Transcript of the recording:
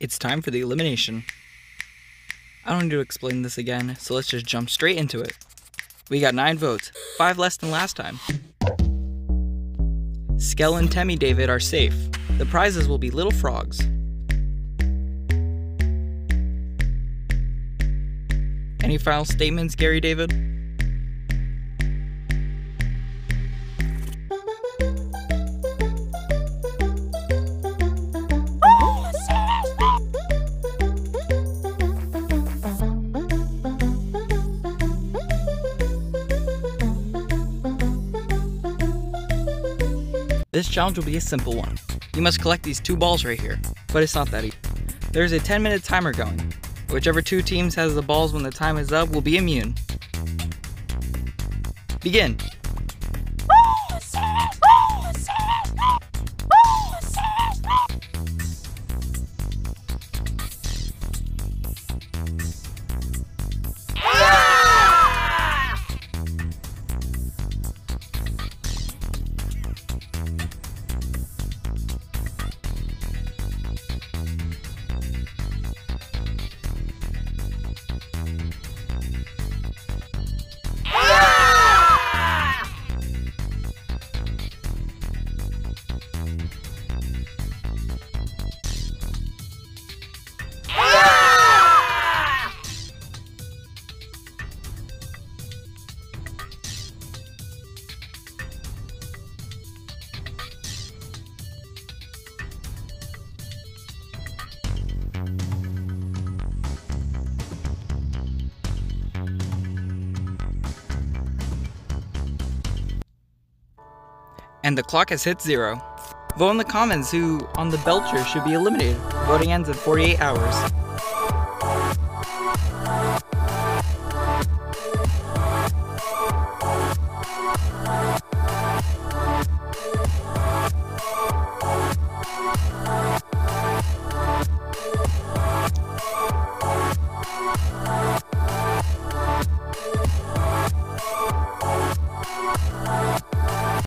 It's time for the elimination. I don't need to explain this again, so let's just jump straight into it. We got 9 votes, 5 less than last time. Skell and Temmie David are safe. The prizes will be little frogs. Any final statements, Gary David? This challenge will be a simple one. You must collect these two balls right here, but it's not that easy. There's a 10 minute timer going. Whichever two teams has the balls when the time is up will be immune. Begin! And the clock has hit zero. Vote in the comments who on the Belcher should be eliminated. Voting ends in 48 hours.